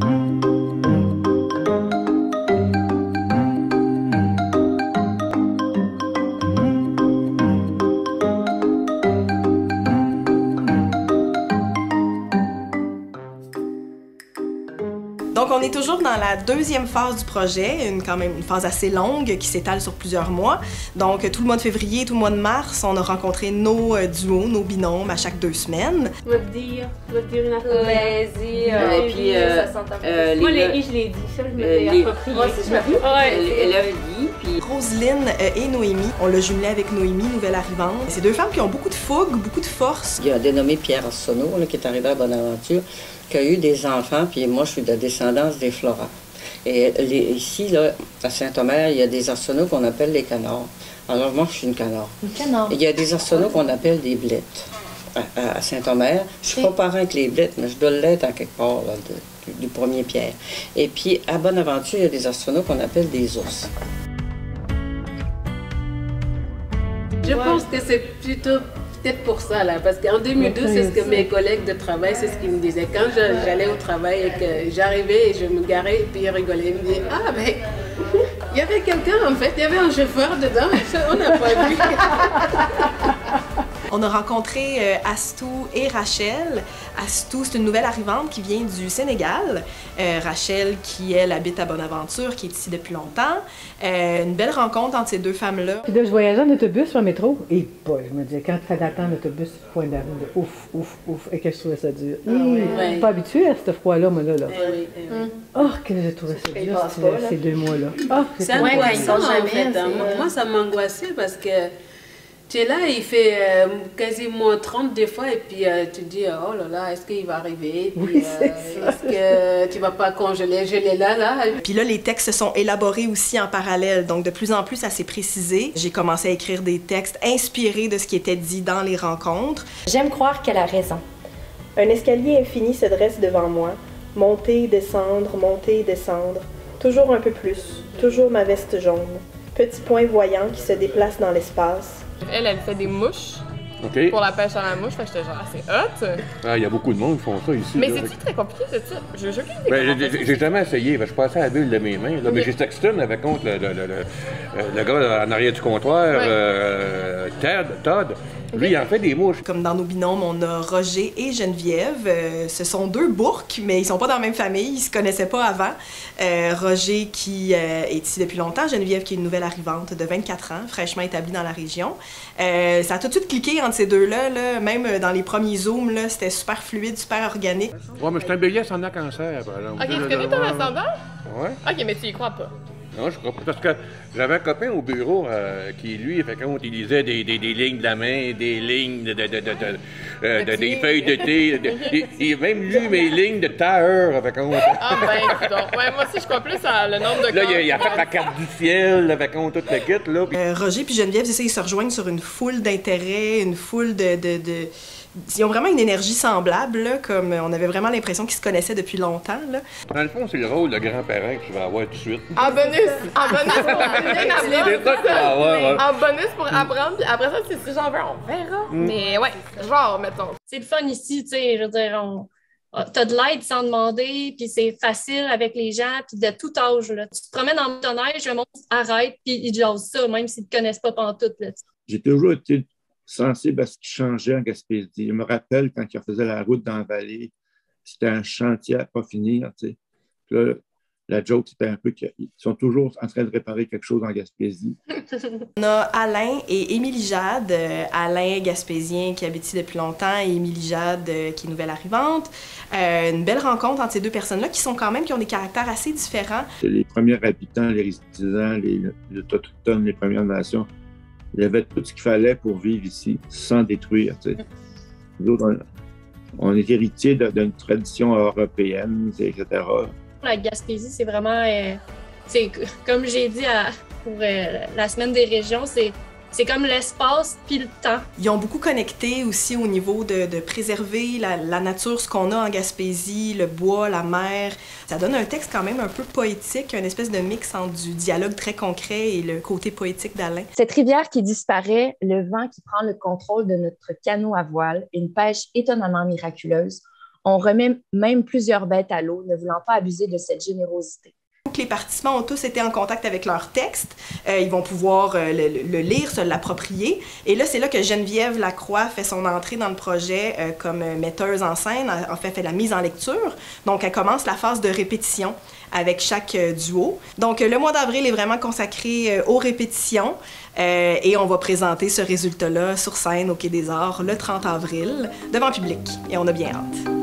Donc, on est toujours dans la deuxième phase du projet, une, quand même une phase assez longue qui s'étale sur plusieurs mois. Donc, tout le mois de février, tout le mois de mars, on a rencontré nos euh, duos, nos binômes à chaque deux semaines. Je vais te dire, je vais te dire une affaire. Plaisir. Ouais, Et puis, euh, euh, Moi, les- i, je l'ai dit. Ça, je me euh, approprié. Moi aussi, je m'appelle. Ouais. Elle a dit, puis Roselyne euh, et Noémie, on l'a jumelé avec Noémie, nouvelle arrivante. C'est deux femmes qui ont beaucoup de fougue, beaucoup de force. Il y a un dénommé Pierre Arsenault, là, qui est arrivé à Bonaventure, qui a eu des enfants, puis moi, je suis de des Flora. Et les- ici, là, à Saint-Omer, il y a des Arsenault qu'on appelle les canards. Alors, moi, je suis une canard. Une canard. Et il y a des Arsenault qu'on appelle des blettes. À, Saint-Omer, je suis pas parent avec les blettes, mais je dois l'être en quelque part, là, de- du, du premier Pierre. Et puis, à Bonaventure, il y a des Arsenault qu'on appelle des ours. Je pense que c'est plutôt peut-être pour ça, là, parce qu'en 2002, c'est ce que mes collègues de travail, c'est ce qu'ils me disaient. Quand j'allais au travail et que j'arrivais et je me garais, et puis ils rigolaient, ils me disaient Ah, ben, il y avait quelqu'un, en fait, il y avait un chauffeur dedans, on n'a pas vu. On a rencontré euh, Astou et Rachel. Astou, c'est une nouvelle arrivante qui vient du Sénégal. Euh, Rachel, qui, elle, habite à Bonaventure, qui est ici depuis longtemps. Euh, une belle rencontre entre ces deux femmes-là. Puis là, je voyageais en autobus ou en métro. Et pas, je me disais, quand tu fais d'attendre l'autobus, point d'arrêt, de ouf, ouf, ouf, et que je trouvais ça dur. Hum, ouais. Pas habituée à ce froid-là, moi, là. là. Eh oui, eh oui. Oh, que j'ai trouvé ça dur, ces, ces deux mois-là. Oh, C'est angoissant, en fait. moi, ça m'angoissait parce que tu es là, il fait euh, quasiment 30 des fois, et puis euh, tu te dis, oh là là, est-ce qu'il va arriver? Puis, Oui, c'est euh, ça. Est-ce que tu vas pas congeler, geler là, là? Puis là, les textes se sont élaborés aussi en parallèle. Donc, de plus en plus, ça s'est précisé. J'ai commencé à écrire des textes inspirés de ce qui était dit dans les rencontres. J'aime croire qu'elle a raison. Un escalier infini se dresse devant moi. Monter, descendre, monter, descendre. Toujours un peu plus. Toujours ma veste jaune. Petit point voyant qui se déplace dans l'espace. Elle, elle fait des mouches OK. pour la pêche à la mouche. Fait que j'étais genre, c'est hot. Ah, Il y a beaucoup de monde qui font ça ici. Mais c'est-tu très compliqué, c'est ça? Je j'ai idée Ben, j'ai- jamais essayé. Ben, je passais à la bulle de mes mains. Là. Mais j'ai Sexton avec contre le, le, le, le- le gars en arrière du comptoir, Ouais. euh, Ted, Todd. Lui, il en fait des mouches. Comme dans nos binômes, on a Roger et Geneviève. Euh, ce sont deux bourques, mais ils sont pas dans la même famille. Ils se connaissaient pas avant. Euh, Roger qui euh, est ici depuis longtemps. Geneviève qui est une nouvelle arrivante de 24 ans, fraîchement établie dans la région. Euh, ça a tout de suite cliqué entre ces deux-là. Là. Même dans les premiers zooms, là, c'était super fluide, super organique. Ouais, mais c'est un bélier sans a cancer, par exemple. Ok, tu connais ton ascendant? Ouais. Ok, mais tu y crois pas. Non, je crois pas. Parce que j'avais un copain au bureau euh, qui, lui, fait compte, il lisait des, des, des lignes de la main, des lignes de, de, de, de, de- euh, de- des feuilles de thé. de- il, il a même lu mes lignes de tailleur, fait compte. Ah ben, donc, ouais, moi aussi, je crois plus à le nombre de Là, il a, il a fait la carte du ciel, fait compte, toute la kit, là. Euh, Roger puis Geneviève, ils se rejoignent sur une foule d'intérêts, une foule de, de, de- Ils ont vraiment une énergie semblable, là, comme on avait vraiment l'impression qu'ils se connaissaient depuis longtemps. Là. Dans le fond, c'est le rôle de grand-parent que tu vas avoir tout de suite. En bonus! En bonus pour apprendre! hein. En bonus pour apprendre, puis après ça, c'est si j'en veux, on verra. Mais ouais, genre, mettons. c'est le fun ici, tu sais, je veux dire, on... T'as de l'aide sans demander, puis c'est facile avec les gens, puis de tout âge. Là. Tu te promènes en motoneige, le monde arrête, puis ils te jasent ça, même s'ils ne te connaissent pas pantoute. J'ai toujours été sensible à ce qui changeait en Gaspésie. Je me rappelle quand ils faisaient la route dans la vallée, c'était un chantier à pas finir. Tu sais. Puis là, la joke, c'était un peu qu'ils sont toujours en train de réparer quelque chose en Gaspésie. On a Alain et Émilie Jade. Euh, Alain, gaspésien, qui habite ici depuis longtemps, et Émilie Jade, euh, qui est nouvelle arrivante. Euh, une belle rencontre entre ces deux personnes-là, qui sont quand même, qui ont des caractères assez différents. Les premiers habitants, les résidents, les, les Autochtones, les Premières Nations. Il y avait tout ce qu'il fallait pour vivre ici sans détruire. Nous on, est héritiers d'une tradition européenne, etc. La Gaspésie, c'est vraiment, euh, comme j'ai dit pour euh, la semaine des régions, c'est c'est comme l'espace puis le temps. Ils ont beaucoup connecté aussi au niveau de, de préserver la, la nature, ce qu'on a en Gaspésie, le bois, la mer. Ça donne un texte quand même un peu poétique, une espèce de mix entre du dialogue très concret et le côté poétique d'Alain. Cette rivière qui disparaît, le vent qui prend le contrôle de notre canot à voile, une pêche étonnamment miraculeuse, On remet même plusieurs bêtes à l'eau, ne voulant pas abuser de cette générosité. Les participants ont tous été en contact avec leur texte. Euh, ils vont pouvoir euh, le, lire, se l'approprier. Et là, c'est là que Geneviève Lacroix fait son entrée dans le projet euh, comme metteuse en scène, en fait, fait la mise en lecture. Donc, elle commence la phase de répétition avec chaque duo. Donc, le mois d'avril est vraiment consacré aux répétitions. et on va présenter ce résultat-là sur scène au Quai des Arts le 30 avril devant public. Et on a bien hâte.